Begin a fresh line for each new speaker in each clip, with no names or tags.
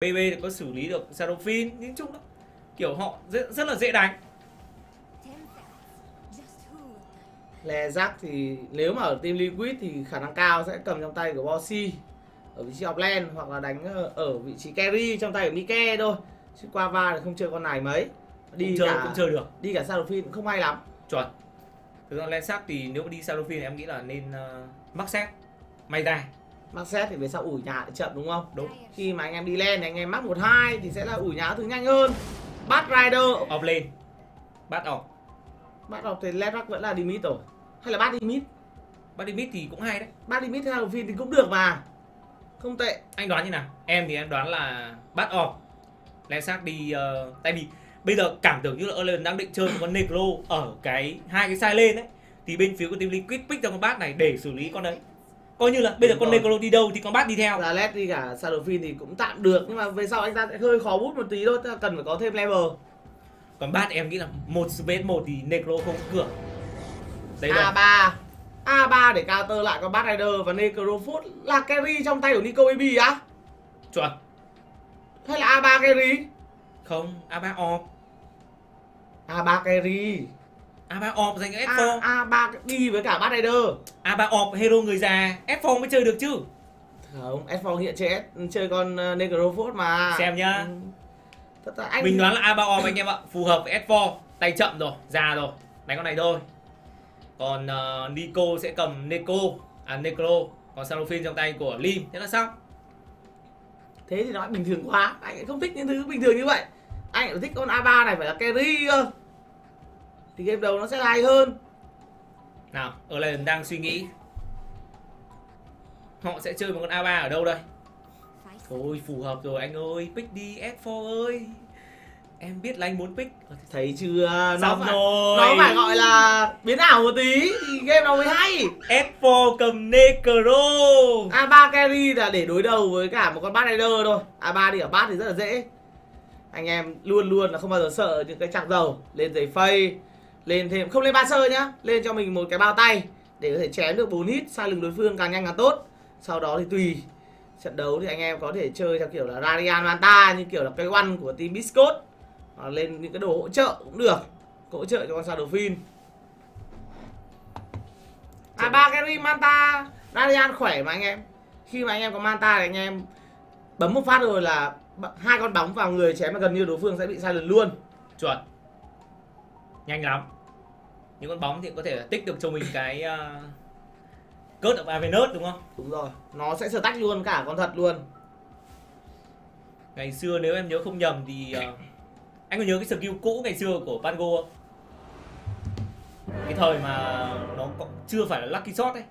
BB thì có xử lý được Shadowfin nhưng chung đó kiểu họ rất, rất là dễ đánh.
Lè rắc thì nếu mà ở team Liquid thì khả năng cao sẽ cầm trong tay của Bossy ở vị trí offlane hoặc là đánh ở, ở vị trí carry trong tay của Mike thôi. Chứ qua va thì không chơi con này mấy. Đi
cũng chơi
cả
cũng chơi được.
đi cả Shadowfin cũng không hay lắm.
Chuẩn. Thực ra Lensac thì nếu mà đi Shadowfin thì em nghĩ là nên uh, mắc xét. May ra
mắc xét thì về sau ủi nhà để chậm đúng không?
Đúng.
Khi mà anh em đi lên thì anh em mắc một hai thì sẽ là ủi nhà thứ nhanh hơn. Bắt rider.
Off lên. Bắt off.
Bắt off thì led vẫn là limit rồi. Hay là bắt limit
bắt limit thì cũng hay đấy.
Bắt limit theo Shadowfin thì cũng được mà. Không tệ.
Anh đoán như nào? Em thì em đoán là bắt off. Lensac đi uh, tại vì bây giờ cảm tưởng như là Erlen đang định chơi một con Necro ở cái hai cái sai lên ấy. Thì bên phía của team Liquid pick ra con bát này để xử lý con đấy coi như là bây giờ con. Necro đi đâu thì con bát đi theo.
Là led đi cả Shadowfin thì cũng tạm được nhưng mà về sau anh ta sẽ hơi khó bút một tí thôi cần phải có thêm level.
Còn bát em nghĩ là một vs một thì Necro không cửa. Đấy là
A3 A3 để counter lại con Bad Rider và Necrofoot là carry trong tay của Nico Baby á?
Chuẩn.
Hay là A3 carry?
Không A3 off.
A3 carry
A3 off dành cho
A,
F4
A3 đi với cả Bad Rider.
A3 off hero người già. F4 mới chơi được chứ?
Không S4 hiện chơi chơi con uh, Necrofoot mà.
Xem nhá.
Ừ. thật ra anh
mình đoán là A3 off anh em ạ. Phù hợp với S4 tay chậm rồi già rồi. Đánh con này thôi. Còn uh, Nico sẽ cầm Neko. À Necro. Còn Salofin trong tay của Lim. Thế là xong.
Thế thì nói bình thường quá. Anh không thích những thứ bình thường như vậy. Anh lại thích con A3 này phải là carry cơ thì game đầu nó sẽ hay hơn.
Nào ở đây đang suy nghĩ. Họ sẽ chơi một con A3 ở đâu đây? Thôi phù hợp rồi anh ơi. Pick đi S4 ơi. Em biết là anh muốn pick. Ờ,
thấy chưa? Nó
xong
phải,
rồi.
nó phải gọi là biến ảo một tí. Thì game nó mới hay?
S4 cầm Necro.
A3 carry là để đối đầu với cả một con Bad Rider thôi. A3 đi ở Bad thì rất là dễ. Anh em luôn luôn là không bao giờ sợ những cái chạc dầu lên giày phay lên thêm, không lên ba sơ nhá. Lên cho mình một cái bao tay để có thể chém được 4 hit sai lưng đối phương càng nhanh càng tốt. Sau đó thì tùy trận đấu thì anh em có thể chơi theo kiểu là Radian Manta như kiểu là cái one của team Biscot hoặc lên những cái đồ hỗ trợ cũng được, hỗ trợ cho con Shadowfin à, A3 carry Manta Radian khỏe mà anh em. Khi mà anh em có Manta thì anh em bấm một phát rồi là hai con bóng vào người chém mà gần như đối phương sẽ bị sai lần luôn.
Chuẩn nhanh lắm. Những con bóng thì có thể là tích được cho mình cái uh, cớt ở Avenus đúng không?
Đúng rồi. Nó sẽ sờ tách luôn cả con thật luôn.
Ngày xưa nếu em nhớ không nhầm thì uh, anh có nhớ cái skill cũ ngày xưa của Pango không? Cái thời mà nó chưa phải là lucky shot ấy.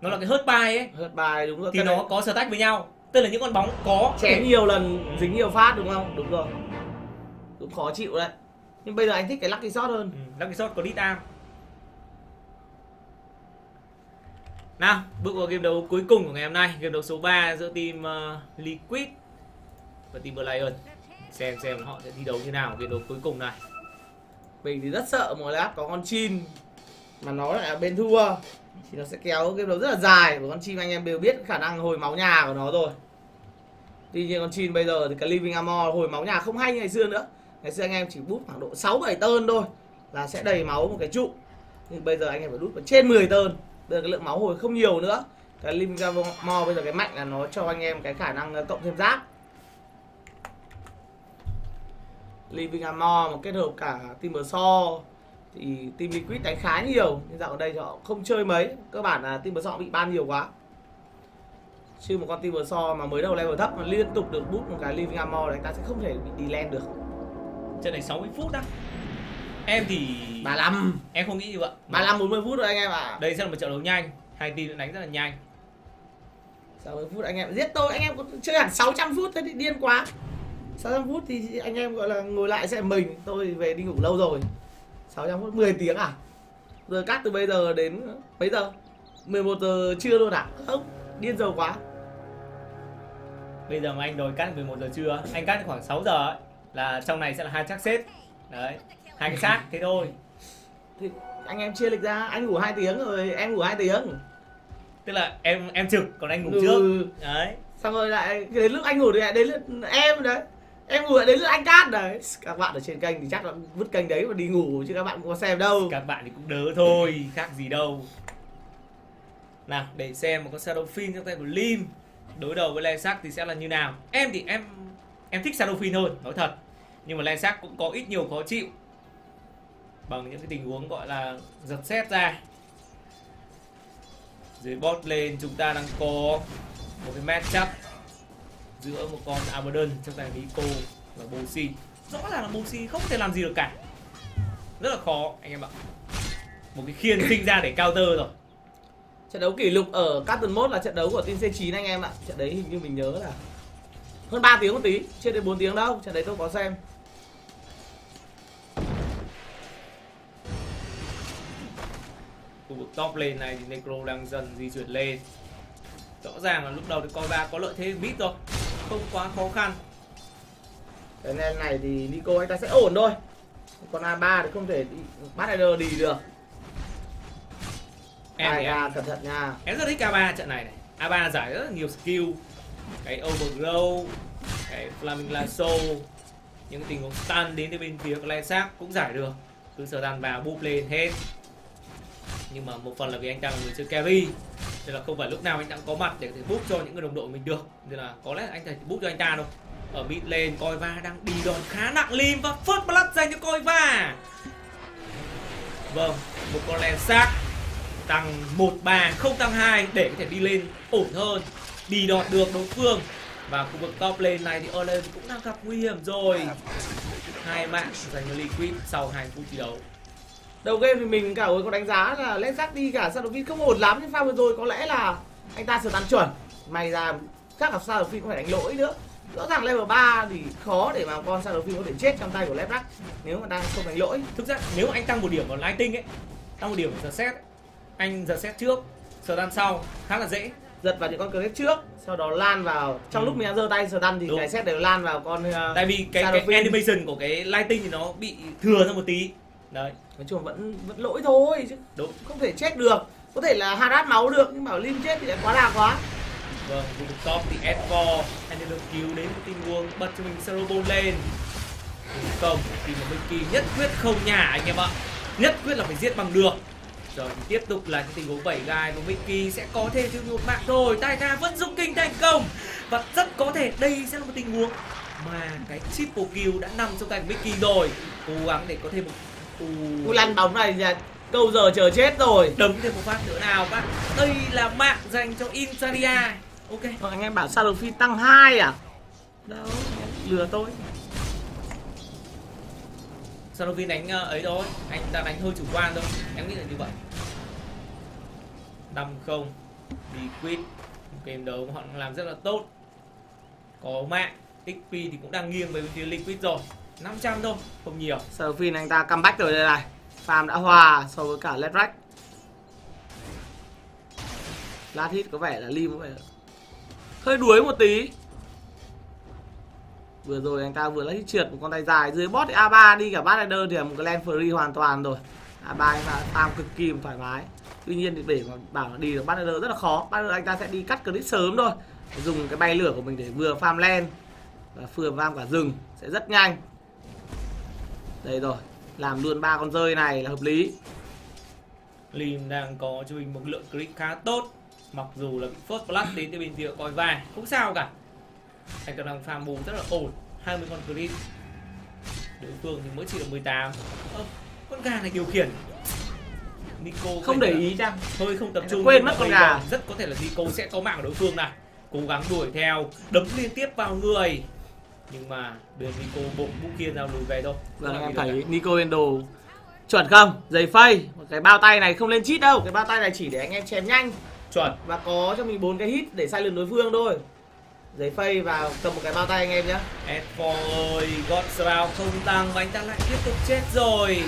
Nó là cái hớt bài ấy.
Hớt bài đúng rồi
thì
cái
nó
này
có stack với nhau. Tức là những con bóng có
chém nhiều lần dính nhiều phát đúng không? Đúng rồi. Cũng khó chịu đấy nhưng bây giờ anh thích cái lucky shot hơn.
Ừ, lucky shot có đít am nào bước vào game đấu cuối cùng của ngày hôm nay. Game đấu số 3 giữa team uh, Liquid và team Lion. Xem xem họ sẽ thi đấu như nào game đấu cuối cùng này.
Mình thì rất sợ một lát có con chim mà nó lại là bên thua. Thì nó sẽ kéo game đấu rất là dài của con chim anh em đều biết khả năng hồi máu nhà của nó rồi. Tuy nhiên con chim bây giờ thì cái living armor hồi máu nhà không hay như ngày xưa nữa ngày xưa anh em chỉ bút khoảng độ 6 7 tơn thôi là sẽ đầy máu một cái trụ. Nhưng bây giờ anh em phải đút vào trên 10 tơn. Bây giờ cái lượng máu hồi không nhiều nữa. Cái living mo bây giờ cái mạnh là nó cho anh em cái khả năng ờ, cộng thêm giáp. Living armor mà kết hợp cả Team So thì team liquid đánh khá nhiều. Nhưng dạo ở đây họ không chơi mấy. Cơ bản là Team So bị ban nhiều quá. Chứ một con Team So mà mới đầu level thấp mà liên tục được bút một cái living armor thì anh ta sẽ không thể bị delay được
trận này 60 phút đó em thì
35
em không nghĩ như vậy.
35 40 phút rồi anh em ạ.
Đây sẽ là một trận đấu nhanh. Hai team đánh rất là nhanh.
60 phút anh em giết tôi. Anh em có chơi hẳn 600 phút thế thì điên quá. 600 phút thì anh em gọi là ngồi lại sẽ mình tôi về đi ngủ lâu rồi. 600 phút 10 tiếng à? Giờ cắt từ bây giờ đến mấy giờ? 11 giờ trưa luôn à? Không điên rồi quá.
Bây giờ mà anh đòi cắt 11 giờ trưa anh cắt khoảng 6 giờ ấy là trong này sẽ là hai chắc xếp đấy hai cái xác thế thôi.
Thì anh em chia lịch ra anh ngủ 2 tiếng rồi em ngủ 2 tiếng.
Tức là em em trực còn anh ngủ
Ừ.
trước. Đấy.
Xong rồi lại đến lúc anh ngủ thì lại đến lượt em đấy. Em ngủ lại đến lượt anh cát đấy. Các bạn ở trên kênh thì chắc là vứt kênh đấy mà đi ngủ chứ các bạn cũng có xem đâu.
Các bạn thì cũng đỡ thôi khác gì đâu. Nào để xem một con Shadowfin trong tay của Lim đối đầu với Lensac thì sẽ là như nào. Em thì em em thích Sanofin hơn, nói thật. Nhưng mà Lensac cũng có ít nhiều khó chịu. Bằng những cái tình huống gọi là giật xét ra. Dưới bot lên chúng ta đang có một cái matchup giữa một con Abaddon trong tay Nico và Bosi rõ ràng là Bosi không thể làm gì được cả. Rất là khó, anh em ạ. Một cái khiên sinh ra để counter rồi.
Trận đấu kỷ lục ở Captain Mode là trận đấu của team C9 anh em ạ. Trận đấy hình như mình nhớ là hơn 3 tiếng một tí chưa đến 4 tiếng đâu trận đấy tôi có xem.
Khu vực top lane này thì Necro đang dần di chuyển lên. Rõ ràng là lúc đầu thì coi ba có lợi thế mid rồi không quá khó khăn.
Cái nên này thì Nico anh ta sẽ ổn thôi. Còn A3 thì không thể đi, bắt Rider đi được.
Em em,
cẩn thận nha.
em rất thích A3 trận này này. A3 giải rất là nhiều skill cái overgrow cái flaming lasso những tình huống tan đến từ bên phía clan xác cũng giải được. Cứ sờ tan vào, búp lên hết. Nhưng mà một phần là vì anh ta là người chơi carry nên là không phải lúc nào anh ta cũng có mặt để có thể búp cho những người đồng đội mình được. Nên là có lẽ anh ta chỉ búp cho anh ta thôi. Ở mid lane coi va đang đi đòn khá nặng lim và first blood dành cho coi va. Vâng một con len xác tăng 1-3 không tăng 2 để có thể đi lên ổn hơn đi đọt được đối phương. Và khu vực top lane này thì Erlen cũng đang gặp nguy hiểm rồi. Hai mạng dành cho Liquid sau 2 phút thi đấu.
Đầu game thì mình cả hồi có đánh giá là Led Zack đi cả Shadowfin không ổn lắm Nhưng pha vừa rồi có lẽ là anh ta sửa tán chuẩn. May ra chắc là Shadowfin không phải đánh lỗi nữa. Rõ ràng level 3 thì khó để mà con Shadowfin có thể chết trong tay của Led Nếu mà đang không đánh lỗi.
Thực ra nếu anh tăng một điểm vào lighting ấy tăng một điểm vào giờ ấy, anh giờ set trước sờ đan sau khá là dễ
Giật vào những con clip trước Sau đó lan vào. Trong
Ừ.
lúc mình đang giơ tay sờ đăn thì
Đúng.
cái set đều lan vào con uh,
tại vì cái, cái animation của cái lighting thì nó bị thừa ra một tí. Đấy.
Nói chung là vẫn vẫn lỗi thôi chứ
đúng.
không thể chết được. Có thể là Harat máu được nhưng mà Lim chết thì lại quá đà quá.
Vâng, vực top thì S4 Anh được cứu đến một tình huống bật cho mình Sarobon lên. Không, thì mà Mickey nhất quyết không nhả anh em ạ. Nhất quyết là phải giết bằng được Rồi tiếp tục là những tình huống 7 gai của Mickey sẽ có thêm thêm một mạng thôi Tai Ga vẫn dùng kinh thành công. Và rất có thể đây sẽ là một tình huống mà cái triple kill đã nằm trong tay của Mickey rồi. Cố gắng để có thêm một
Cú lăn bóng này là câu giờ chờ chết rồi.
Đấm thêm một phát nữa nào các Đây là mạng dành cho Insania Ok.
Ờ, anh em bảo Shadowfin tăng 2 à? Đâu lừa tôi
Sanovin đánh ờ, ấy thôi. Anh ta đánh hơi chủ quan thôi. Em nghĩ là như vậy. năm không. Đi quit game đấu họ làm rất là tốt. Có mạng. XP thì cũng đang nghiêng về phía Liquid rồi. 500 thôi, không nhiều.
Shadowfin anh ta comeback rồi đây này. Farm đã hòa so với cả Ledrak Last hit có vẻ là Lim có vẻ hơi đuối một tí. Vừa rồi anh ta vừa lấy trượt một con tay dài Dưới bot thì A3 đi, cả Bad Rider thì là một cái lane free hoàn toàn rồi. A3 anh ta tam cực kỳ thoải mái. Tuy nhiên thì để mà bảo là đi được Bad Rider rất là khó. Bad Rider anh ta sẽ đi cắt clip sớm thôi. Dùng cái bay lửa của mình để vừa farm land Và vừa farm cả rừng Sẽ rất nhanh. Đây rồi, làm luôn ba con rơi này là hợp lý.
Lim đang có cho mình một lượng click khá tốt. Mặc dù là bị first blood đến từ bên phía coi vai không sao cả anh ta đang farm bù rất là ổn. 20 con click đối phương thì mới chỉ được 18 Ơ, con gà này điều khiển. Nico
không để ý chăng?
Hơi không tập trung
quên mất con gà.
rất có thể là Nico sẽ có mạng đối phương này. Cố gắng đuổi theo đấm liên tiếp vào người. Nhưng mà đưa Nico bộ vũ kia nào lùi về thôi.
Vâng em thấy Nico Endo chuẩn không? Giày phây cái bao tay này không lên cheat đâu. Cái bao tay này chỉ để anh em chém nhanh.
Cả. chuẩn.
Và có cho mình bốn cái hit để sai lượt đối phương thôi giấy phây và cầm một cái bao tay anh em nhé.
S4 ơi gót vào không tăng và anh ta lại tiếp tục chết rồi.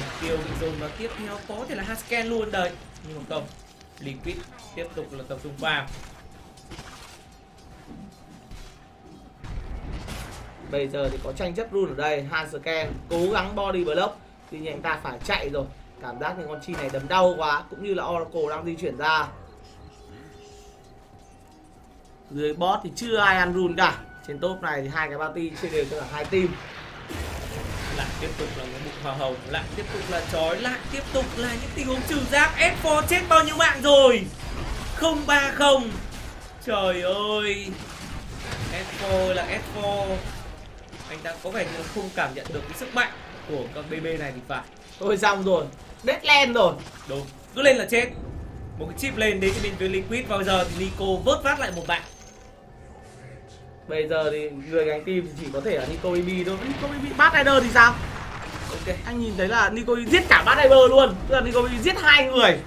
Mục tiêu bị dồn vào tiếp theo có thể là Hasken luôn đấy nhưng mà không Liquid tiếp tục là tập trung vào.
Bây giờ thì có tranh chấp rule ở đây Hansken cố gắng body block tuy nhiên anh ta phải chạy rồi. Cảm giác như con chi này đấm đau quá cũng như là Oracle đang di chuyển ra dưới bot thì chưa ai ăn run cả. Trên top này thì hai cái party chia đều cho cả hai team.
Lại tiếp tục là một bụng hoa hồng lại tiếp tục là chói lại tiếp tục là những tình huống trừ giáp. S4 chết bao nhiêu mạng rồi? không ba không. Trời ơi. S4 là S4 anh ta có vẻ như là không cảm nhận được cái sức mạnh của con BB này thì phải.
Thôi xong rồi. Deadland rồi.
Đúng. Cứ lên là chết. Một cái chip lên đến từ bên phía liquid. Vào giờ thì Nico vớt phát lại một bạn
bây giờ thì người gánh team chỉ có thể là Nico BB thôi. Nico BB Bad Rider thì sao?
Ok.
Anh nhìn thấy là Nico BB giết cả Bad Rider luôn. Tức là Nico BB giết hai người.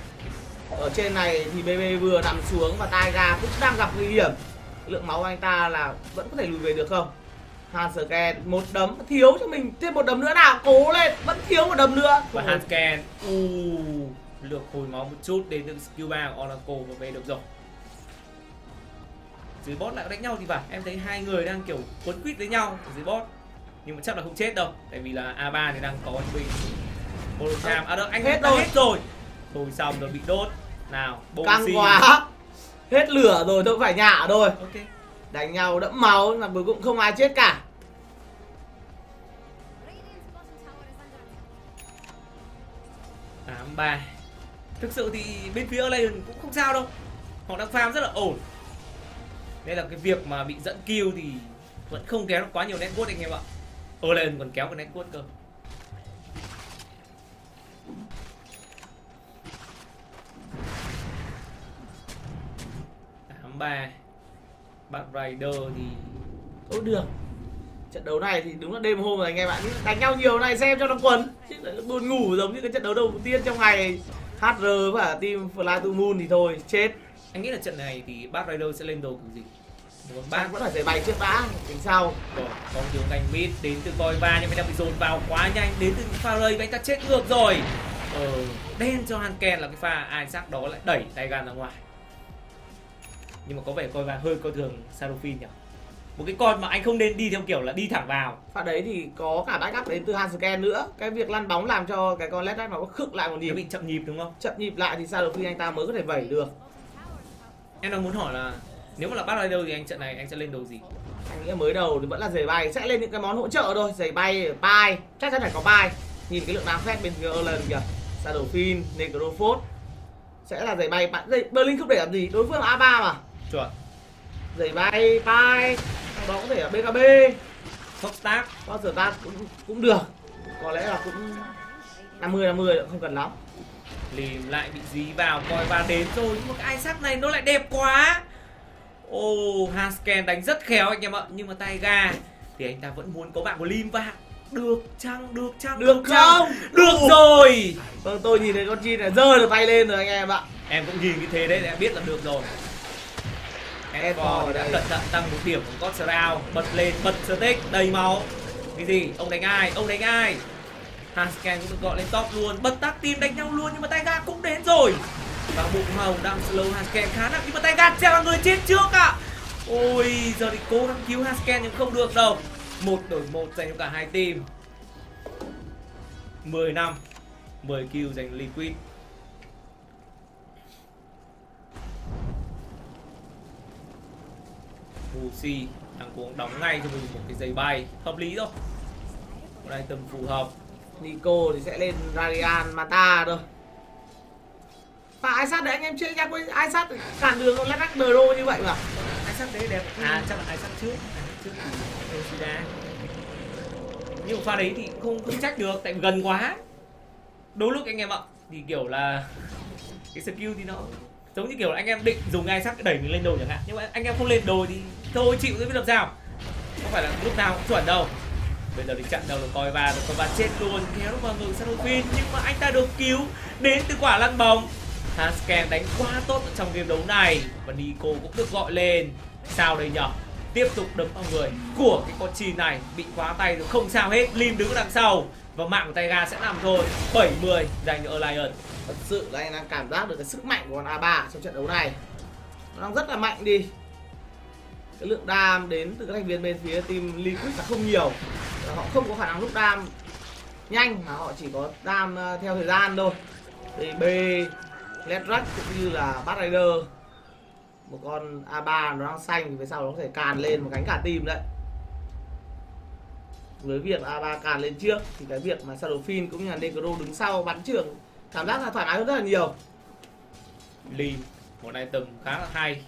Ở trên này thì BB vừa nằm xuống và Taiga cũng đang gặp nguy hiểm. Lượng máu của anh ta là vẫn có thể lùi về được không? Hansken một đấm thiếu cho mình. Thêm một đấm nữa nào. Cố lên. Vẫn thiếu một đấm nữa.
Và Hansken u lược hồi máu một chút đến từ skill 3 của Oracle và về được rồi dưới bot lại đánh nhau thì phải. Em thấy hai người đang kiểu quấn quýt với nhau ở dưới bot nhưng mà chắc là không chết đâu tại vì là A3 thì đang có anh Bình Hologram à đâu anh
Hết
rồi
rồi.
hết rồi. Thôi xong rồi bị đốt. Nào
căng quá. Hết lửa rồi tôi phải nhả thôi.
Ok.
Đánh nhau đẫm máu mà cuối cùng không ai chết cả.
Tám ba. Thực sự thì bên phía Lion cũng không sao đâu. Họ đang farm rất là ổn nên là cái việc mà bị dẫn kill thì vẫn không kéo quá nhiều network anh em ạ. Olen còn kéo cái network cơ. Tám ba. Bạn Rider thì
tốt được. Trận đấu này thì đúng là đêm hôm rồi anh em ạ. Đánh nhau nhiều này xem cho nó quần Chứ buồn ngủ giống như cái trận đấu đầu tiên trong ngày. HR và team Fly to Moon thì thôi, chết
anh nghĩ là trận này thì Bad Rider sẽ lên đồ kiểu gì?
Bác vẫn phải giày bay trước đã Tính sau.
Rồi, thiếu ngành mid đến từ coi va nhưng mà đang bị dồn vào quá nhanh đến từ pha và anh ta chết ngược rồi. Ờ, đen cho Hanken là cái pha Isaac đó lại đẩy tay gan ra ngoài. Nhưng mà có vẻ coi va hơi coi thường Sarofin nhỉ? Một cái con mà anh không nên đi theo kiểu là đi thẳng vào.
Pha đấy thì có cả backup đến từ Hansken nữa. Cái việc lăn bóng làm cho cái con Led nó khựng lại một
nó
nhịp
bị chậm nhịp đúng không?
Chậm nhịp lại thì được khi anh ta mới có thể vẩy được
em đang muốn hỏi là nếu mà là Bad Rider thì anh trận này anh sẽ lên đồ gì?
Anh nghĩ mới đầu thì vẫn là giày bay Sẽ lên những cái món hỗ trợ thôi Giày bay, pai Chắc chắn phải có pai Nhìn cái lượng đam phép bên phía Erlen kìa Shadowfin, Necrophos Sẽ là giày bay. Bạn giày Berlin không để làm gì Đối phương là A3 mà.
Chuẩn
giày bay pai sau đó có thể là BKB giờ ta cũng cũng được. Có lẽ là cũng 50 50 không cần lắm
Lìm lại bị dí vào coi va đến rồi nhưng mà cái Isaac này nó lại đẹp quá Ồ, oh, Hansken đánh rất khéo anh em ạ Nhưng mà tay ga thì anh ta vẫn muốn có bạn của Lim vào Được chăng, được chăng,
được
chăng?
không
Được rồi
vâng tôi nhìn thấy con chi này giơ được tay lên rồi anh em ạ
Em cũng nhìn cái thế đấy em biết là được rồi
Edford
đã cẩn thận tăng một điểm của Shroud Bật lên, bật stick, đầy máu Cái gì? Ông đánh ai? Ông đánh ai? Hansken cũng được gọi lên top luôn. Bật tắt team đánh nhau luôn, nhưng mà Taiga cũng đến rồi. Và bụng màu đang slow Hansken khá nặng, nhưng mà Taiga sẽ là người chết trước ạ. Ôi, giờ thì cố gắng cứu Hansken nhưng không được đâu. Một đổi một dành cho cả hai team. 10 năm 10 kill dành Liquid. Lucy đang cố đóng ngay cho mình một cái giày bay. Hợp lý thôi một item phù hợp.
Nico thì sẽ lên Radian Mata thôi. Và ai sát đấy anh em chơi nhắc với ai sát cản đường lắc đờ đô như vậy mà.
Ai sắc đấy đẹp à. chắc là ai sắc trước trước Yoshida nhưng pha đấy thì không không trách được tại gần quá. Đôi lúc anh em ạ thì kiểu là cái skill thì nó giống như kiểu là anh em định dùng ai sắc đẩy mình lên đồ chẳng hạn. Nhưng mà anh em không lên đồ thì thôi chịu với biết làm sao. Không phải là lúc nào cũng chuẩn đâu bây giờ thì chặn đầu được coi ba được coi ba chết luôn. Kéo nó vào ngực Sadovin nhưng mà anh ta được cứu đến từ quả lăn bóng. Hansken đánh quá tốt ở trong game đấu này, và Nico cũng được gọi lên. Sao đây nhở? Tiếp tục đấm vào người của cái con chi này, bị quá tay rồi không sao hết, Lim đứng đằng sau. Và mạng của tay ga sẽ làm thôi 70 dành cho Alliance.
Thật sự là anh đang cảm giác được cái sức mạnh của con A3 trong trận đấu này. Nó đang rất là mạnh đi cái lượng đam đến từ các thành viên bên phía team Liquid là không nhiều. Họ không có khả năng lúc đam nhanh, mà họ chỉ có đam ờ, theo thời gian thôi. Thì B Ledrak cũng như là Bad Rider, một con A3 nó đang xanh thì về sau nó có thể càn lên một cánh cả team đấy. Với việc A3 càn lên trước, thì cái việc mà Shadowfin cũng như là Necro đứng sau bắn trường cảm giác là thoải mái hơn rất là nhiều.
Lim một item khá là hay.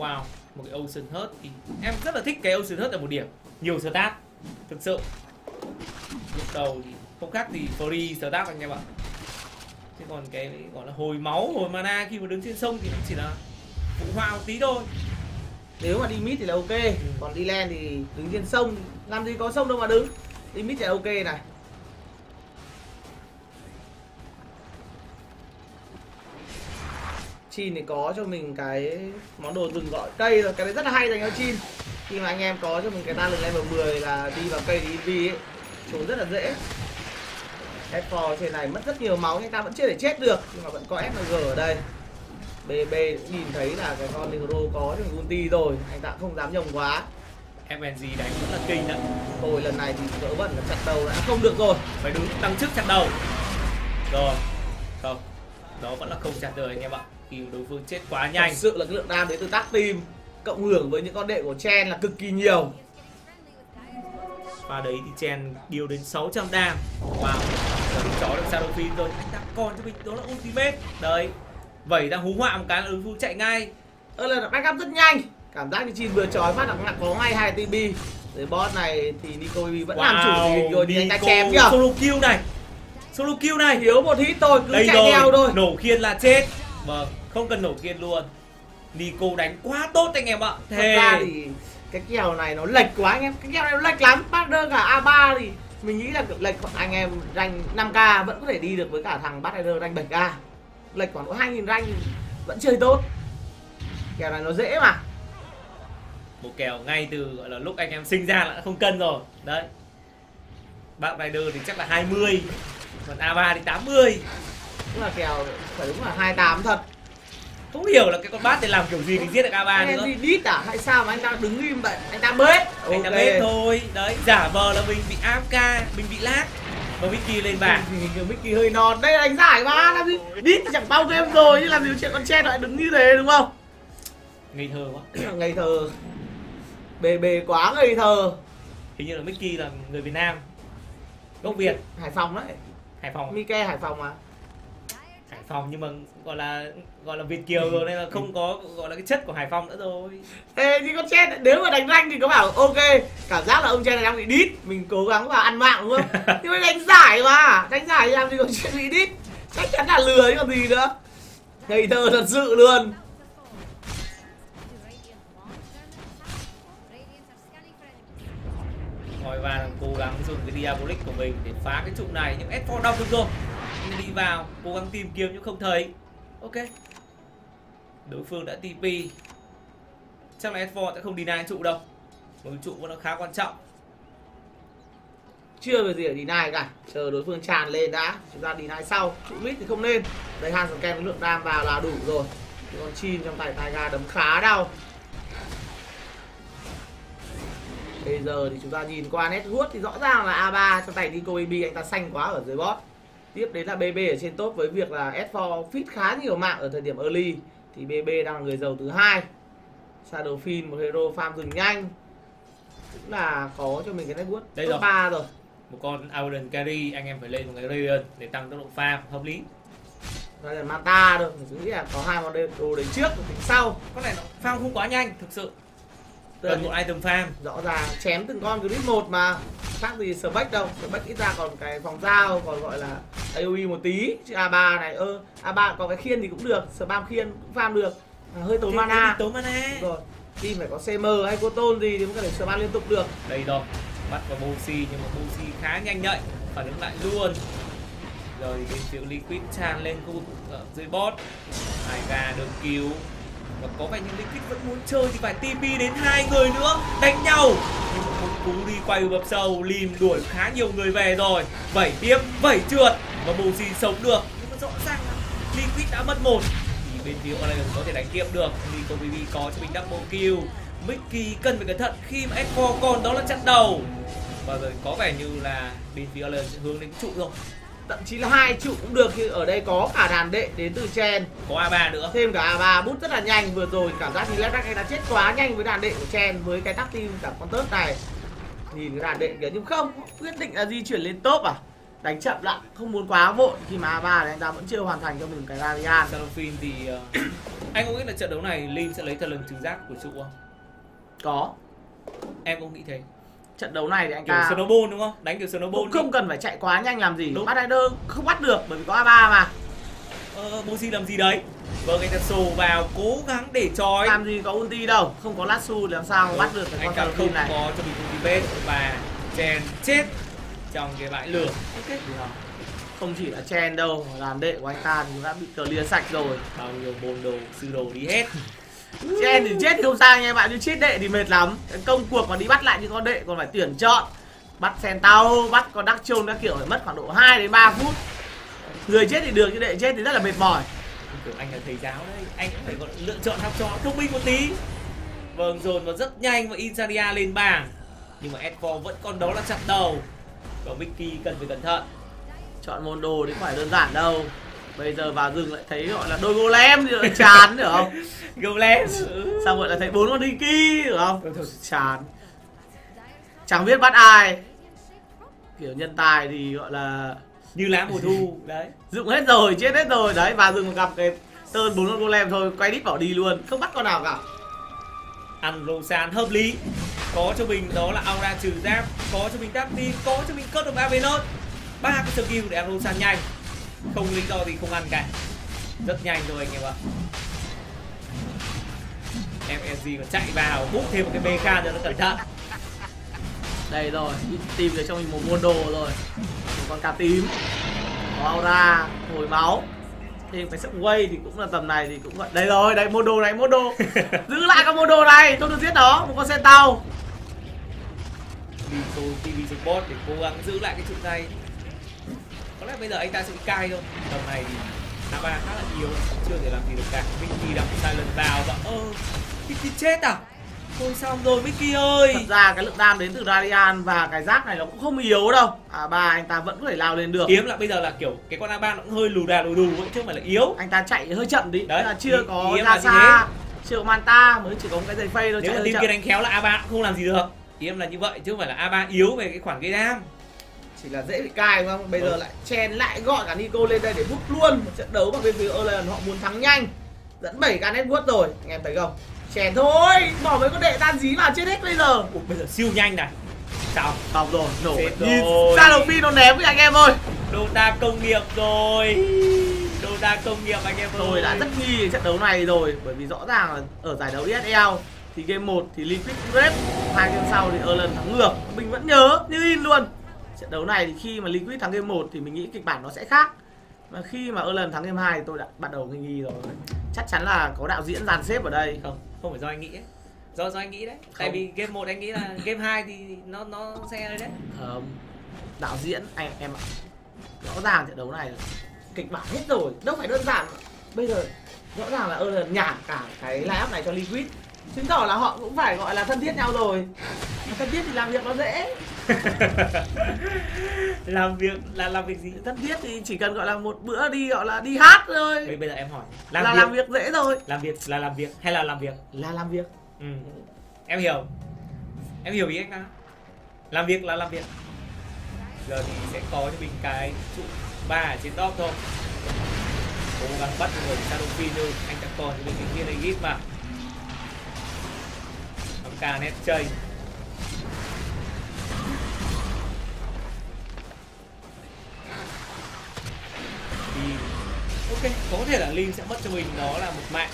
Wow một cái Ocean Heart thì em rất là thích cái Ocean Heart ở một điểm. Nhiều stat thực sự. Lúc đầu thì không khác gì free stat anh em ạ. Chứ còn cái gọi là hồi máu hồi mana khi mà đứng trên sông thì nó chỉ là phụ họa một tí thôi.
Nếu mà đi mid thì là ok còn đi lên thì đứng trên sông làm gì có sông đâu mà đứng. Đi mid thì là ok này Chin thì có cho mình cái món đồ rừng gọi. Cây rồi cái đấy rất là hay dành cho Chin. Khi mà anh em có cho mình cái ta lần level 10 là đi vào cây đi ấy trốn rất là dễ. F4 trên này mất rất nhiều máu nhưng ta vẫn chưa thể chết được nhưng mà vẫn có FG ở đây. BB nhìn thấy là cái con Negro có cho mình ulti rồi anh ta cũng không dám nhồng quá.
FNG đánh rất là kinh đấy.
Thôi lần này thì vỡ bẩn là chặt đầu đã. Không được rồi.
Phải đứng đằng trước chặt đầu. Rồi không. Đó vẫn là không chặt đời anh em ạ khi đối phương chết quá nhanh.
Thật sự là cái lượng đam đến từ tác team cộng hưởng với những con đệ của Chen là cực kỳ nhiều.
Pha đấy thì chen điều đến 600 đam. Wow giờ thì chó được Shadowfin rồi. Anh ta còn cho mình đó là ultimate. Đấy vẩy ra hú họa một cái là đối phương chạy ngay.
Ơ là backup rất nhanh. Cảm giác như Chin vừa chói phát là có ngay hai TB rồi boss này thì Nico BB vẫn làm chủ hình rồi thì anh ta chém kìa
solo kill này. Solo kill này.
Thiếu một hit thôi cứ
đây
chạy
rồi
theo thôi.
nổ khiên là chết vâng không cần nổ khiên luôn. Nico đánh quá tốt anh em ạ.
Thật
thề.
ra thì cái kèo này nó lệch quá anh em. Cái kèo này nó lệch lắm. Partner cả A3 thì mình nghĩ là lệch anh em rank 5k vẫn có thể đi được với cả thằng partner rank 7k lệch khoảng có 2000 rank vẫn chơi tốt. Kèo này nó dễ mà.
Một kèo ngay từ gọi là lúc anh em sinh ra là đã không cân rồi. Đấy. Bác rider thì chắc là 20 còn A3 thì 80
cũng là kèo phải đúng là 28 thật.
Không hiểu là cái con bát này làm kiểu gì thì giết được A3
anh
nữa.
gì đít à? Hay sao mà anh ta đứng im vậy? Anh ta bết.
Anh ta
Ok.
biết thôi. Đấy giả vờ là mình bị AFK mình bị lag. Và Mickey lên bảng.
Thì Mickey hơi non. Đây là đánh giải mà làm gì đít thì chẳng bao game rồi chứ làm gì có chuyện con chen lại đứng như thế đúng không?
Ngây thơ quá.
Ngây thơ. Bề bề quá ngây thơ.
Hình như là Mickey là người Việt Nam. Gốc Việt.
Hải Phòng đấy.
Hải Phòng.
Mike Hải Phòng mà
Hải Phòng nhưng mà gọi là gọi là Việt kiều rồi nên là không có gọi là cái chất của Hải Phòng nữa rồi.
Ê thì con chen nếu mà đánh rank thì có bảo ok cảm giác là ông chen này đang bị đít mình cố gắng vào ăn mạng đúng không? Nhưng mà đánh giải mà đánh giải thì làm gì có chuyện bị đít. Chắc chắn là lừa chứ còn gì nữa. Ngây thơ thật sự luôn.
Ngồi và cố gắng dùng cái Diabolic của mình để phá cái trụ này nhưng S4 đọc được rồi nhưng đi vào, cố gắng tìm kiếm nhưng không thấy. Ok. Đối phương đã TP. Chắc là S4 sẽ không đi nai trụ đâu. Một trụ nó khá quan trọng.
Chưa về gì ở deny cả. Chờ đối phương tràn lên đã. Chúng ta deny sau. Trụ mít thì không nên. Đây han scan với lượng đam vào là đủ rồi. Thì con chim trong tay tay ga đấm khá đau. Bây giờ thì chúng ta nhìn qua nét vuốt thì rõ ràng là A3 trong tay Nico BB anh ta xanh quá ở dưới bot tiếp đến là BB ở trên top với việc là S4 fit khá nhiều mạng ở thời điểm early. Thì BB đang là người giàu thứ hai. Shadowfin một hero farm rừng nhanh. Cũng là có cho mình cái vuốt
Đây
top
rồi.
3 rồi.
Một con Auden Carry anh em phải lên một cái Radiant để tăng tốc độ farm hợp lý.
Đây là Manta thôi, mình nghĩ là có hai món đồ đến trước và tính sau.
con này nó farm không quá nhanh thực sự. Cần một item farm.
rõ ràng chém từng con grid một mà khác gì Spec đâu. Spec ít ra còn cái phòng dao còn gọi là AoE một tí chứ A3 này ơ A3 có cái khiên thì cũng được, spam khiên cũng farm được. À, hơi tốn mana.
tốn mana
rồi. Team phải có CM hay Coton gì thì mới có thể spam liên tục được.
đây rồi bắt vào Bosi nhưng mà Bosi khá nhanh nhạy phản ứng lại luôn rồi thì bên phía Liquid tràn lên khu vực ở dưới bot hai gà được cứu và có vẻ như Liquid vẫn muốn chơi thì phải TP đến hai người nữa, đánh nhau. Nhưng mà một cú đi quay bập sâu lim đuổi khá nhiều người về rồi. Vẩy tiếp vẩy trượt và bù gì sống được. Nhưng mà rõ ràng là Liquid đã mất một. Thì bên phía Orion có thể đánh tiếp được. Nico BB có cho mình double kill. Mickey cần phải cẩn thận khi mà S4 còn đó là chặn đầu. Và rồi có vẻ như là bên phía Orion sẽ hướng đến trụ rồi
thậm chí là hai trụ cũng được như ở đây có cả đàn đệ đến từ chen.
Có A3 nữa.
Thêm cả A3 bút rất là nhanh vừa rồi. Cảm giác như Lắc đã chết quá nhanh với đàn đệ của chen với cái tắc tim cả con tớp này. Nhìn cái đàn đệ kìa nhưng không quyết định là di chuyển lên top à? Đánh chậm lại không muốn quá vội khi mà A3 thì anh ta vẫn chưa hoàn thành cho mình cái Radian
Salofin thì ờ, anh có nghĩ là trận đấu này Lim sẽ lấy thần lần trừ giác của trụ không?
có.
Em cũng nghĩ thế.
Trận đấu này thì anh
Kiểu
ta
snowball đúng không? Đánh kiểu snowball
cũng không cần phải chạy quá nhanh làm gì
Đúng.
bắt rider không bắt được bởi vì có A3 mà
Ờ, Mozi làm gì đấy? Vâng, anh sổ vào cố gắng để trói.
làm gì có ulti đâu không có thì làm sao mà bắt được cái
anh
con
không
này
có cho mình ulti base và chèn chết trong cái bãi lửa.
Ok. không chỉ là chen đâu mà đàn đệ của anh ta thì cũng đã bị clear sạch rồi
Bao nhiêu bồn đồ, sư đồ đi hết.
chen thì chết thì không sao nha bạn nhưng chết đệ thì mệt lắm công cuộc mà đi bắt lại những con đệ còn phải tuyển chọn bắt sen tao bắt con đắc trôn các kiểu phải mất khoảng độ 2 đến 3 phút người chết thì được nhưng đệ chết thì rất là mệt mỏi
Kiểu anh là thầy giáo đấy, anh cũng phải gọi lựa chọn học trò thông minh một tí. Vâng, dồn vào rất nhanh và Insania lên bảng. Nhưng mà S4 vẫn còn đó là chặn đầu. Và Mickey cần phải cẩn thận.
chọn môn đồ thì không phải đơn giản đâu bây giờ vào rừng lại thấy gọi là đôi golem thì chán hiểu không?
Golem.
xong rồi lại thấy bốn con Dinky hiểu không? Chán. Chẳng biết bắt ai. Kiểu nhân tài thì gọi là
Như lá mùa thu đấy.
dụng hết rồi chết hết rồi. Đấy vào rừng gặp cái tơn bốn con golem thôi quay đít bỏ đi luôn. Không bắt con nào cả.
Ăn Rosan hợp lý. Có cho mình đó là aura trừ giáp có cho mình đáp có cho mình cất được Avenot. Ba cái skill để ăn Rosan nhanh không lý do gì không ăn cả rất nhanh thôi anh em ạ. MSG còn chạy vào bút thêm một cái mecha cho nó cẩn thận.
Đây rồi đi tìm được cho mình một môn đồ rồi. Một con cá tím. Có aura hồi máu. Thêm cái sức quay thì cũng là tầm này thì cũng vậy đây rồi đây môn đồ này môn đồ. Giữ lại con môn đồ này tôi được giết nó một con xe tàu
đi tôi TV support để cố gắng giữ lại cái trụ tay lẽ bây giờ anh ta sẽ bị cai thôi. Tầm này thì A3 khá là nhiều chưa thể làm gì được cả. Mickey đập silent vào và ơ Mickey chết à? Thôi xong rồi Mickey ơi!
Thật ra cái lượng đam đến từ Radian và cái giáp này nó cũng không yếu đâu. À ba anh ta vẫn có thể lao lên được.
Kiếm là bây giờ là kiểu cái con A3 nó cũng hơi lù đà lù đù ấy, chứ không phải là yếu.
Anh ta chạy hơi chậm đi.
Đấy,
là chưa có ra
là
xa chưa có manta mới chỉ có một cái giày phay thôi
nếu mà team kia đánh khéo là A3 cũng không làm gì được. Ý em là như vậy chứ không phải là A3 yếu về cái khoản gây đam
chỉ là dễ bị cai đúng không bây giờ
Ừ.
lại chen lại gọi cả Nico lên đây để bút luôn một trận đấu mà bên phía Erlen họ muốn thắng nhanh. Dẫn 7 ca network rồi. Anh em thấy không? Chèn thôi bỏ mấy con đệ tan dí vào chết hết bây giờ.
Ủa, bây giờ siêu nhanh này. Xong
xong rồi nổ nhìn
rồi.
Sanofi nó ném với anh em ơi?
Dota công nghiệp rồi. Dota công nghiệp anh em ơi.
Tôi đã rất nghi trận đấu này rồi bởi vì rõ ràng là ở giải đấu ESL thì game 1 thì Liquid rep hai game sau thì Erlen thắng ngược. Mình vẫn nhớ như in luôn trận đấu này thì khi mà Liquid thắng game 1 thì mình nghĩ kịch bản nó sẽ khác. Mà khi mà Erlen thắng game 2 thì tôi đã bắt đầu nghi nghi rồi. Chắc chắn là có đạo diễn dàn xếp ở đây.
Không không phải do anh nghĩ ấy. do do anh nghĩ đấy. Tại
Không.
vì game 1 anh nghĩ là game 2 thì nó nó xe đấy đấy.
Không. Đạo diễn anh em ạ. Rõ ràng trận đấu này kịch bản hết rồi. Đâu phải đơn giản. Bây giờ rõ ràng là Erlen nhả cả cái line-up này cho Liquid chứng tỏ là họ cũng phải gọi là thân thiết nhau rồi. Mà thân thiết thì làm việc nó dễ
làm việc là làm việc gì?
Thân thiết thì chỉ cần gọi là một bữa đi gọi là đi hát thôi.
Bây, bây giờ em hỏi. Làm
là
việc
làm việc dễ rồi
làm việc là làm việc hay là làm việc?
Là làm việc.
Ừ. em hiểu. Em hiểu ý anh ta làm việc là làm việc. Giờ thì sẽ có cho mình cái trụ ba ở trên top thôi. Cố gắng bắt được người Sanofi thôi. Anh ta còn cho mình cái kia này gít mà. Thằng ca net chơi ok có thể là Linh sẽ mất cho mình đó là một mạng.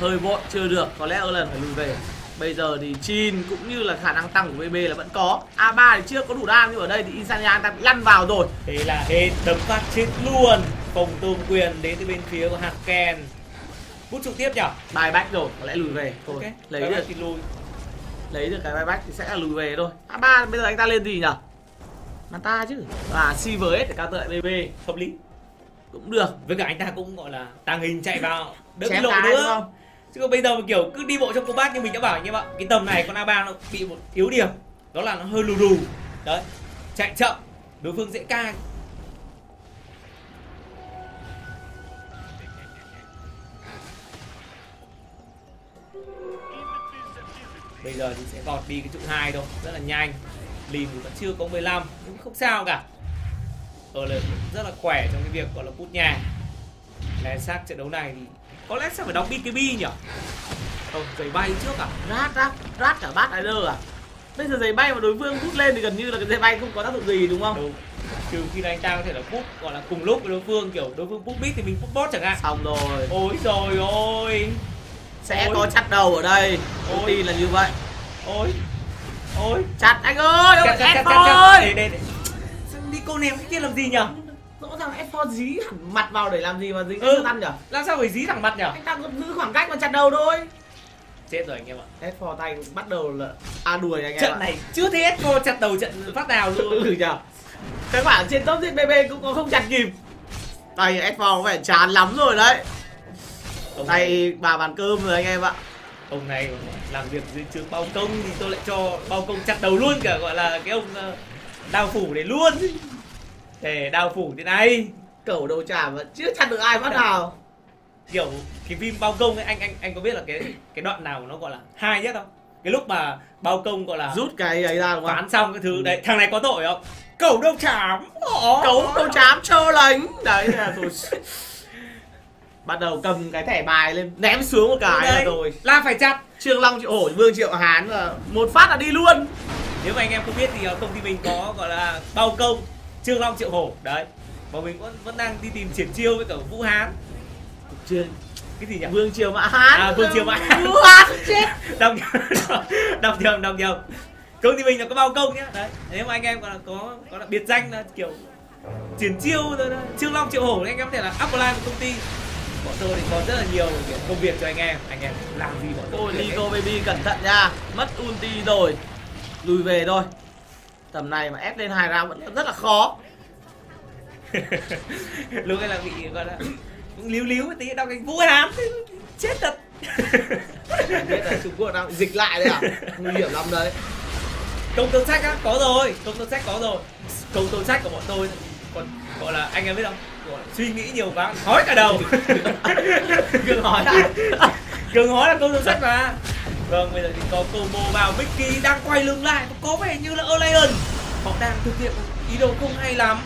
Hơi vội chưa được có lẽ Erlen phải lùi về. Bây giờ thì Chin cũng như là khả năng tăng của VB là vẫn có. A3 thì chưa có đủ đam nhưng ở đây thì Insania anh ta bị lăn vào rồi.
Thế là hết tấm phát chết luôn. Phòng tôm quyền đến từ bên phía của Haken Bút trụ tiếp nhở
bài bách rồi có lẽ lùi về. Thôi
Ok
lấy
Bye
được.
thì lùi.
Lấy được cái bài bách thì sẽ là lùi về thôi. A3 bây giờ anh ta lên gì nhở Manta chứ? À Silver S để cao tợi VB
Hợp lý
cũng được
với cả anh ta cũng gọi là tàng hình chạy vào đỡ bị lộ nữa.
không?
chứ còn bây giờ mà kiểu cứ đi bộ trong combat như mình đã bảo anh em ạ cái tầm này con a ba nó bị một yếu điểm. Đó là nó hơi lù lù, đấy chạy chậm đối phương dễ ca bây giờ thì sẽ vọt đi cái trụ hai thôi rất là nhanh. Lìm thì vẫn chưa có 15 nhưng không sao cả ở là rất là khỏe trong cái việc gọi là cút nhà. Lẽ xác trận đấu này thì có lẽ sẽ phải đóng BKB nhỉ? Không giày bay trước à?
Rát rát rát cả bát rider à? Bây giờ giày bay mà đối phương hút lên thì gần như là cái giày bay không có tác dụng gì đúng không?
Đâu trừ khi là anh ta có thể là bút gọi là cùng lúc với đối phương kiểu đối phương bút bít thì mình bút bot chẳng hạn.
Xong rồi.
Ôi rồi ôi
sẽ
Ôi.
có chặt đầu ở đây.
Ôi.
tin là như vậy.
Ôi. Ôi.
Chặt anh ơi
chặt chặt chặt chặt chặt. Để để để cô ném cái kia làm gì nhở?
Rõ ràng F4 dí hẳn mặt vào để làm gì mà dính
Ừ.
ừ. ăn nhở?
Làm sao phải dí thẳng mặt nhở?
Anh ta cứ giữ khoảng cách mà chặt đầu thôi.
Chết rồi anh em ạ.
F4 tay bắt đầu là a đuổi anh em
trận
ạ.
này chưa thấy Echo chặt đầu trận phát nào luôn.
Ừ nhở. Các bạn trên top diện BB cũng có không chặt kịp tay F4 có vẻ chán lắm rồi đấy.
Ông này,
tay bà bàn cơm rồi anh em ạ.
Ông này làm việc dưới trường bao công thì tôi lại cho bao công chặt đầu luôn cả gọi là cái ông ờ, đao phủ để luôn để đao phủ thế này.
Cẩu đầu trả mà chưa chặt được ai bắt nào.
Kiểu cái phim bao công ấy anh anh anh có biết là cái cái đoạn nào nó gọi là hay nhất không? Cái lúc mà bao công gọi là
rút cái ấy ra đúng không?
phán xong cái thứ đấy thằng này có tội không? Cẩu đâu chảm. Ồ.
cấu đầu chám trơ lánh. Đấy là rồi bắt đầu cầm cái thẻ bài lên ném xuống một cái là rồi.
là phải chặt.
Trương long triệu hổ vương triệu hán là một phát là đi luôn.
Nếu mà anh em không biết thì ờ, công ty mình có gọi là bao công trương long triệu hổ đấy. Và mình vẫn vẫn đang đi tìm triển chiêu với cả vũ hán.
Trương
cái gì nhỉ?
Vương triều mã hán.
À, Vương Triều Mã Hán.
vũ hán chết.
Đọc đọc nhầm đọc nhầm. Công ty mình là có bao công nhá. Đấy. Nếu mà anh em còn có có là biệt danh là kiểu triển chiêu rồi đó. Trương long triệu hổ thì anh em có thể là upline của công ty. Bọn tôi thì có rất là nhiều công việc cho anh em. Anh em làm gì bọn tôi
ôi
hết.
baby cẩn thận nha. Mất ulti rồi. Lùi về thôi tầm này mà ép lên hai round vẫn rất là khó.
Lúc ấy là bị gọi là cũng líu líu một tí đọc cái vũ hán chết thật.
Biết là trung quốc đang dịch lại đấy à? Nguy hiểm lắm đấy.
Công tố sách á có rồi công tố sách có rồi. Công tố sách của bọn tôi còn gọi là anh em biết không? Gọi là suy nghĩ nhiều quá hói cả đầu.
Hỏi lại.
Cường hói là công tố sách mà vâng bây giờ thì có combo vào. Mickey đang quay lưng lại. Có vẻ như là Alien họ đang thực hiện ý đồ không hay lắm.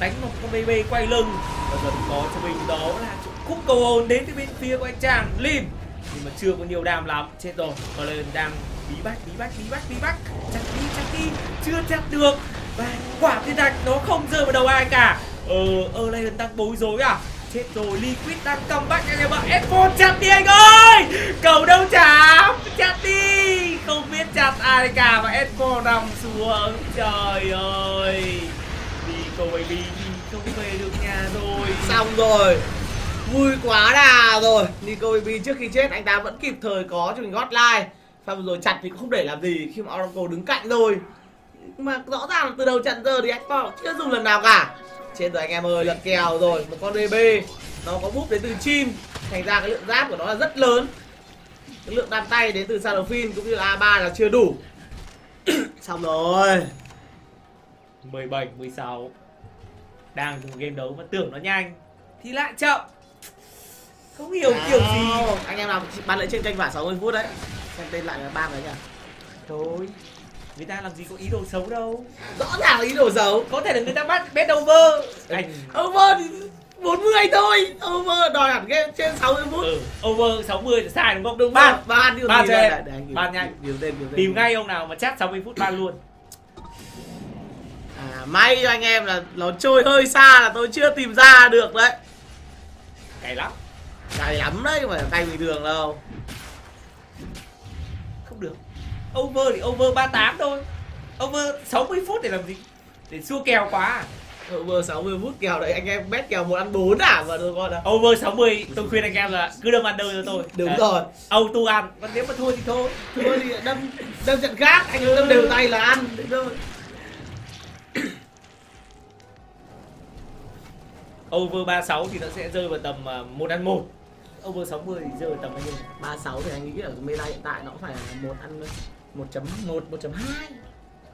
Đánh một con BB quay lưng. Và giờ có cho mình đó là khúc cầu hồn đến từ bên phía của anh chàng, Lim. Nhưng mà chưa có nhiều đam lắm. Chết rồi. Alien đang bí bách bí bách bí bách bí bách. Chặt đi chặt đi. Chưa chặt được. Và quả thiên thạch nó không rơi vào đầu ai cả. Ờ Alien đang bối rối à? Chết rồi, liquid đang comeback anh em ạ f chặt đi anh ơi! Cầu đâu chạm? Chặt đi! Không biết chặt ai cả mà f nằm xuống. Trời ơi! Đi cầu baby không về được nhà rồi.
Xong rồi. Vui quá đà rồi. Nico baby trước khi chết, anh ta vẫn kịp thời có cho mình gót like xong rồi chặt thì cũng không để làm gì, khi mà Oracle đứng cạnh rồi mà rõ ràng từ đầu trận giờ thì Xbox chưa dùng lần nào cả. Trên rồi anh em ơi lật kèo rồi một con DB nó có búp đến từ chim. Thành ra cái lượng giáp của nó là rất lớn. Cái lượng đam tay đến từ Sadofin cũng như là A3 là chưa đủ. Xong rồi.
17 16 đang trong game đấu mà tưởng nó nhanh. Thì lại chậm. Không hiểu kiểu gì.
anh em nào ban lễ trên kênh vả 60 phút đấy. Xem tên lại là ba cái nhỉ?
Thôi người ta làm gì có ý đồ xấu đâu.
Rõ ràng là ý đồ xấu.
Có thể là người ta bắt bet over. Anh
over thì 40 thôi. Over đòi hẳn game trên 60 phút.
Ừ, over 60 là sai đúng không?
Đúng.
Ban
ban điều
ban
gì
cho em. Ban nhanh.
điều tên điều tên.
Tìm ngay ông nào mà chat 60 phút ban luôn.
À, may cho anh em là nó trôi hơi xa là tôi chưa tìm ra được đấy.
Cày lắm.
Cày lắm đấy là cày bình thường đâu
over thì over 38 thôi. Over 60 phút để làm gì? Để xua kèo quá à?
over 60 phút kèo đấy anh em bet kèo một ăn bốn à? Mà tôi coi là
over 60 tôi khuyên anh em là cứ đâm under cho tôi.
Đúng
Đấy.
rồi.
Auto ăn. Còn nếu mà thua thì thôi.
Thua thì đâm đâm trận khác anh đâm đều tay là ăn. Thế thôi
over 36 thì nó sẽ rơi vào tầm à, một ăn một. Over 60 thì rơi vào tầm bao nhiêu?
36 thì anh nghĩ ở meta hiện tại nó cũng phải là một ăn 1.1 1.2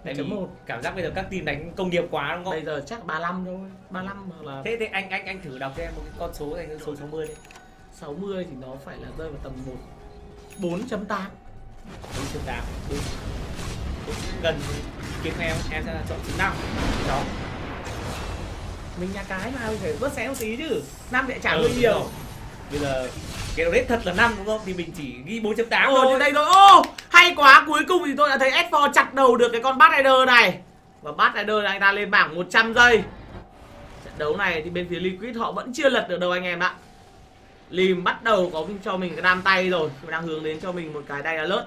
tại vì
1.1
cảm giác bây giờ các team đánh công nghiệp quá đúng không?
Bây giờ chắc 35 thôi. 35 hoặc là
thế thế anh anh anh thử đọc cho em một cái con số thành số 60 đi.
60 thì nó phải là rơi vào tầm 1 4.8
bốn chấm tám. Đúng. Cũng gần kiếm em em sẽ là chọn thứ năm. Đó.
Mình nhà cái mà phải bớt xé một tí chứ. Năm sẽ trả
Ừ,
hơi
đúng
nhiều.
rồi. Bây giờ cái rate thật là năm đúng không thì mình chỉ ghi 4.8
Ồ,
thôi
đến đây rồi. Ô, hay quá. Cuối cùng thì tôi đã thấy S4 chặt đầu được cái con Bad Rider này. Và Bad Rider này anh ta lên bảng 100 giây. Trận đấu này thì bên phía Liquid họ vẫn chưa lật được đâu anh em ạ. Lim bắt đầu có cho mình cái đam tay rồi. Đang hướng đến cho mình một cái đai alert.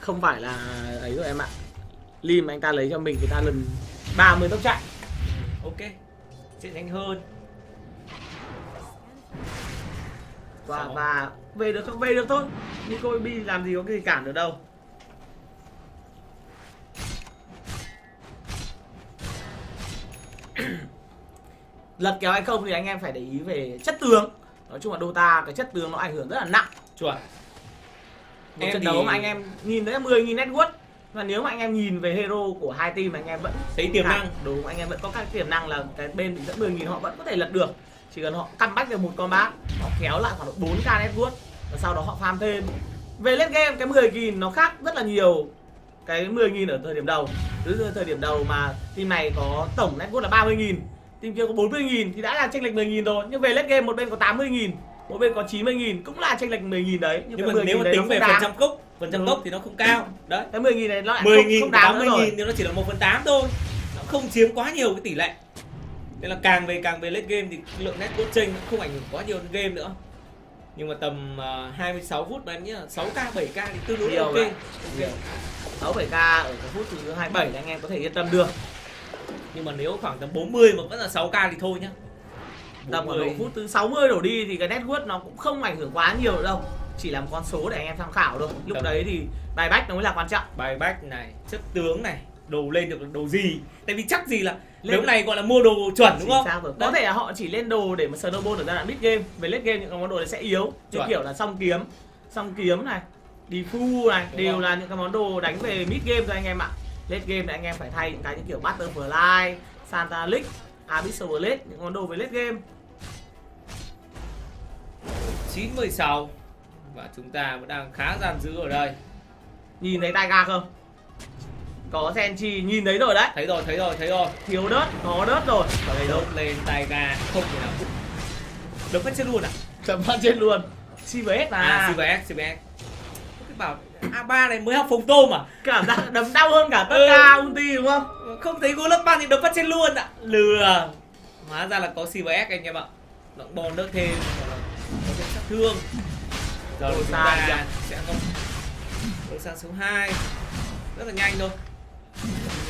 Không phải là ấy rồi em ạ. Lim anh ta lấy cho mình cái ta lần 30 tốc chạy.
ok sẽ nhanh hơn
Và,
Sáu.
và về được không về được thôi. Nico Baby làm gì có cái gì cản được đâu. lật kéo hay không thì anh em phải để ý về chất tướng nói chung là Dota cái chất tướng nó ảnh hưởng rất là nặng
chuẩn
một
Em
trận
thì-
đấu mà anh em nhìn thấy là 10.000 network và nếu mà anh em nhìn về hero của hai team anh em vẫn
thấy tiềm năng
đúng anh em vẫn có các tiềm năng là cái bên dẫn 10.000 họ vẫn có thể lật được chỉ cần họ căn bách được một combat họ kéo lại khoảng độ 4k network và sau đó họ farm thêm. Về late game cái 10.000 nó khác rất là nhiều cái 10.000 ở thời điểm đầu. Từ thời điểm đầu mà team này có tổng network là 30.000 team kia có 40.000 thì đã là chênh lệch 10.000 rồi. Nhưng về late game một bên có 80.000 một bên có 90.000 cũng là chênh lệch 10.000 đấy.
Nhưng
cái
mà
10.000
nếu mà tính về phần trăm cốc phần trăm
Ừ.
cốc thì nó không cao. Đấy.
Cái 10.000 này nó lại
10
không,
nghìn
không đáng
80
nữa rồi.
nghìn thì nó chỉ là 1 phần 8 thôi. Nó không chiếm quá nhiều cái tỷ lệ nên là càng về càng về late game thì lượng network chênh nó không ảnh hưởng quá nhiều đến game nữa nhưng mà tầm uh, 26 phút mà em nghĩ là 6k 7k thì tương đối ok.
Nhiều. 6 7k ở cái phút thứ 27 thì anh em có thể yên tâm được.
nhưng mà nếu khoảng tầm 40 mà vẫn là 6k thì thôi nhá
Tầm ở
40.
độ phút thứ 60 đổ đi thì cái network nó cũng không ảnh hưởng quá nhiều đâu. Chỉ là một con số để anh em tham khảo thôi. Lúc
Tầm-
đấy thì bài bách nó mới là quan trọng.
bài bách này chất tướng này đồ lên được đồ gì tại vì chắc gì là
Lên-
nếu này gọi là mua đồ chuẩn đúng không. Đấy.
Có thể là họ chỉ lên đồ để mà snowball ở giai đoạn mid game. Về late game những cái món đồ này sẽ yếu. Như
Chuẩn.
kiểu là song kiếm, song kiếm này, defu này
Đúng
đều
rồi.
là những cái món đồ đánh về mid game rồi anh em ạ. Late game thì anh em phải thay những cái như kiểu Butterfly, Santa League, Abyssal Blade, những món đồ về late game.
96 và chúng ta vẫn đang khá gian dữ ở đây
Nhìn thấy tay ga không? Có Senchi nhìn thấy rồi đấy.
thấy rồi thấy rồi thấy rồi
Thiếu đớt, có đớt rồi. Đây đâu?
lên tay ga không thể nào được phát chết luôn à
Chấm phát trên luôn. CVS mà.
à CVS CVS cái bảo A3 này mới học phòng tôm à
Cảm giác đấm đau hơn cả tất
Ừ.
cả ulti đúng không?
không thấy gỗ lớp ban thì đập phát trên luôn ạ lừa hóa ra là có CVS anh em ạ nó cũng bòn đỡ thêm có sát thương giờ chúng ta sẽ không đồ san số 2 rất là nhanh thôi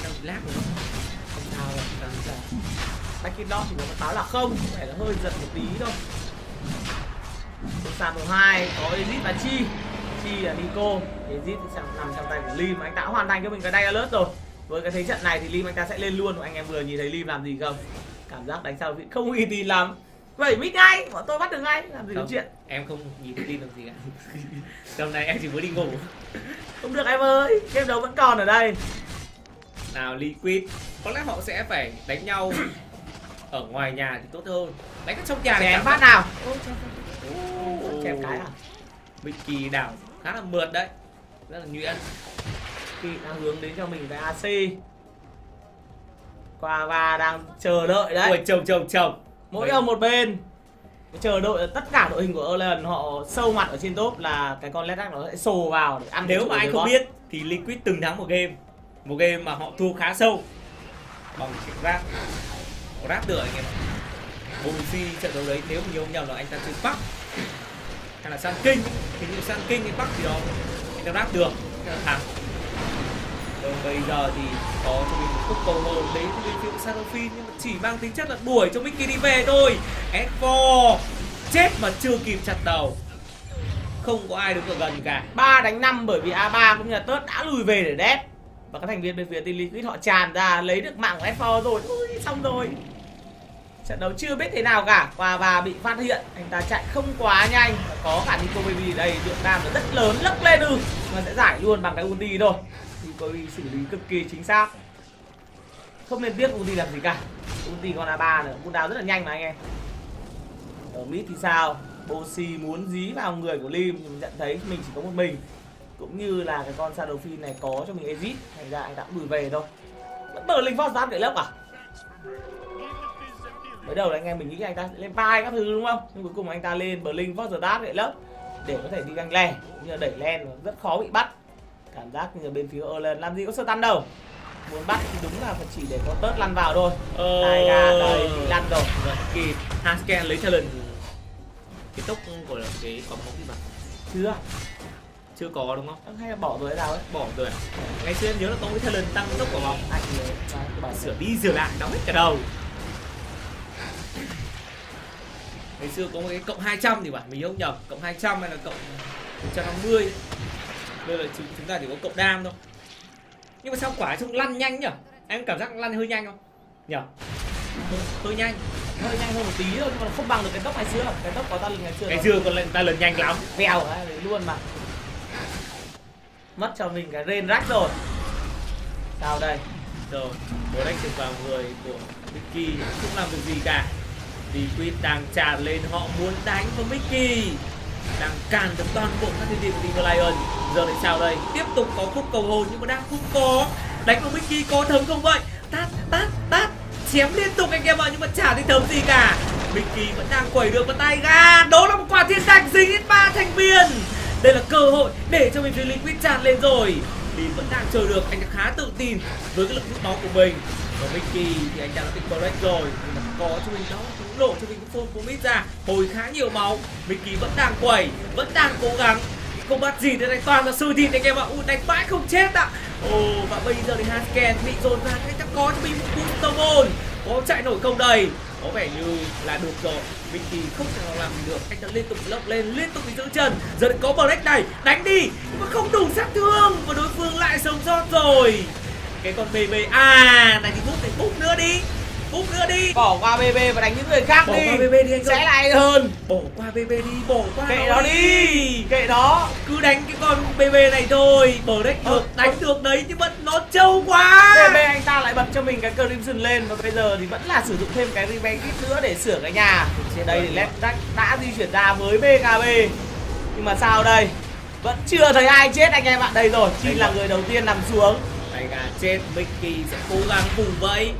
đang bị lag rồi
Không rồi, không sao. Back dot thì có táo là không, có vẻ là hơi giật một tí thôi. Trong sàn số 2 có Ezit và Chi. Chi là Nico, Ezit sẽ nằm trong tay của Lim. Anh đã hoàn thành cho mình cái day alert rồi. Với cái thế trận này thì Lim anh ta sẽ lên luôn. Anh em vừa nhìn thấy Lim làm gì không? Cảm giác đánh sao vị không uy tín lắm. Vậy mít ngay, bọn tôi bắt được ngay, làm gì có
Không.
chuyện.
em không nhìn thấy tin làm gì cả tầm này em chỉ mới đi ngủ
Không được em ơi, game đấu vẫn còn ở đây
nào liquid. Có lẽ họ sẽ phải đánh nhau ở ngoài nhà thì tốt hơn. Đánh ở trong nhà thì
Chém
giác-
nào.
Ô,
Chém cái à?
Mickey đảo khá là mượt đấy. Rất là nhuyễn.
Kỳ đang hướng đến cho mình cái AC Qua và đang chờ đợi đấy.
Ui chồng chồng chồng.
Mỗi ông một bên. Chờ đội tất cả đội hình của Erlen họ sâu mặt ở trên top là cái con Ledak nó sẽ sồ vào để ăn
nếu mà anh không
boss.
biết thì liquid từng thắng một game một game mà họ thua khá sâu. Bằng cái grab Họ được anh em ạ. Bosi trận đấu đấy, nếu mà nhớ nhầm là anh ta chơi Bắc hay là San Kinh thì như San Kinh hay Bắc gì đó. Anh ta grab được. Anh thắng. Rồi bây giờ thì có cho mình một cúp cầu hồn đấy từ bên phía Sanofi nhưng mà chỉ mang tính chất là đuổi cho Mickey đi về thôi. S4 chết mà chưa kịp chặt đầu. Không có ai đứng ở gần cả.
Ba đánh năm bởi vì A3 cũng như là Tớt đã lùi về để đét. Và các thành viên bên phía Team Liquid họ tràn ra, lấy được mạng của F4 rồi. Ui, xong rồi. Trận đấu chưa biết thế nào cả. Và và bị phát hiện, Anh ta chạy không quá nhanh. Và Có cả Nico Baby đây Lượng đam nó rất lớn lấc lên ư Mà sẽ giải luôn bằng cái ulti thôi. Nico Baby xử lý cực kỳ chính xác. Không nên biết ulti làm gì cả. Ulti còn là ba nữa Cooldown rất là nhanh mà anh em. Ở mỹ thì sao? Bosi muốn dí vào người của Lim, nhưng nhận thấy mình chỉ có một mình cũng như là cái con Shadowfiend này có cho mình exit thành ra anh đã lùi về thôi. Vẫn mở linh phát giáp để lấp à? Mới đầu là anh em mình nghĩ anh ta sẽ lên vai các thứ đúng không? Nhưng cuối cùng anh ta lên Blink Foster Dart để lấp để có thể đi găng lẻ cũng như là đẩy len rất khó bị bắt. Cảm giác như bên phía Erlen làm gì có sơ tăn đâu. Muốn bắt thì đúng là phải chỉ để có tớt lăn vào thôi.
Ờ...
hai ga đây bị lăn rồi.
Vâng, kịp Hasken lấy talent cái tốc của cái có bóng gì mà
chưa
chưa có đúng không?
Hay là bỏ rồi sao ấy?
Bỏ rồi à? ngày xưa em nhớ là có cái talent tăng tốc của bóng
anh bài
sửa đi sửa lại đóng hết cả đầu. Ngày xưa có một cái cộng 200 thì phải mình không nhầm? Cộng 200 hay là cộng 150 ấy. bây giờ chúng, chúng ta chỉ có cộng đam thôi. Nhưng mà sao quả trông lăn nhanh nhỉ? Em cảm giác lăn hơi nhanh không? Nhỉ? Hơi, hơi nhanh.
Hơi nhanh hơn một tí thôi nhưng mà không bằng được cái tốc ngày xưa. Cái tốc có ta lần ngày xưa
ngày xưa còn lên ta lần nhanh lắm.
Vèo luôn mà mất cho mình cái ren rách rồi. Sao đây?
Rồi bố đánh được vào người của Mickey, không làm được gì cả. Vì Quýt đang tràn lên, họ muốn đánh vào Mickey. Đang càn được toàn bộ các thiên địa của Team Lion. Giờ lại sao đây? Tiếp tục có khúc cầu hồn nhưng mà đang không có. Đánh vào Mickey có thấm không vậy? Tát tát tát. Chém liên tục anh em ạ, nhưng mà chả thấy thấm gì cả. Mickey vẫn đang quẩy được vào tay ga. Đó là một quả thiên thạch dính đến ba thành viên đây là cơ hội để cho mình phía Liquid tràn lên rồi. Lý vẫn đang chờ được anh đã khá tự tin với cái lực rút máu của mình. Còn Mickey thì anh đã bị correct rồi nhưng mà có cho mình đó cũng lộ cho mình cái phone của Mít ra. Hồi khá nhiều máu Mickey vẫn đang quẩy vẫn đang cố gắng. Không bắt gì để đánh toàn là sư thịt anh em ạ. Ui, đánh mãi không chết ạ. Ồ và bây giờ thì Hasken bị dồn ra anh chắc có cho mình một cú thermal có chạy nổi không đầy có vẻ như là được rồi. Mickey không thể nào làm được. Anh ta liên tục lốc lên, liên tục bị giữ chân. Giờ lại có black này, đánh đi. Nhưng mà không đủ sát thương. Và đối phương lại sống sót rồi. Cái con BB à này thì bút thì bút nữa đi bút nữa đi.
Bỏ qua bb và đánh những người khác
Bỏ
đi.
qua BB đi anh
sẽ
ơi.
lại hơn.
Bỏ qua BB đi bỏ qua
kệ nó đi. kệ nó.
Cứ đánh cái con BB này thôi. Break
Ờ,
được đánh được đấy nhưng mà nó trâu quá.
Bb anh ta lại bật cho mình cái crimson lên. Và bây giờ thì vẫn là sử dụng thêm cái remake kit nữa để sửa cái nhà. Trên đây thì led đã, đã di chuyển ra với bkb nhưng mà sao đây? Vẫn chưa thấy ai chết anh em ạ. Đây rồi chi là người đầu tiên nằm xuống.
Tay gà chết Mickey sẽ cố gắng vùng vẫy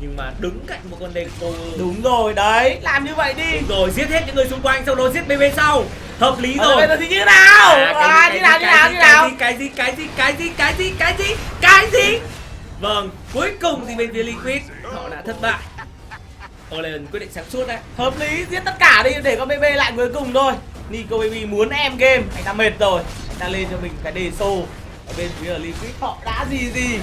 nhưng mà đứng cạnh một con Deco
đúng rồi đấy. Làm như vậy đi.
Đúng rồi giết hết những người xung quanh sau đó giết BB sau. Hợp lý rồi.
bây giờ thì như nào? À, như nào như nào như nào?
cái gì cái gì cái gì cái gì cái gì cái gì vâng cuối cùng thì bên phía Liquid họ đã thất bại. Orleans quyết định sáng suốt đấy.
Hợp lý giết tất cả đi để con bb lại cuối cùng thôi. Nico baby muốn em game anh ta mệt rồi. Anh ta lên cho mình cái đề xô. Ở bên phía liquid họ đã gì gì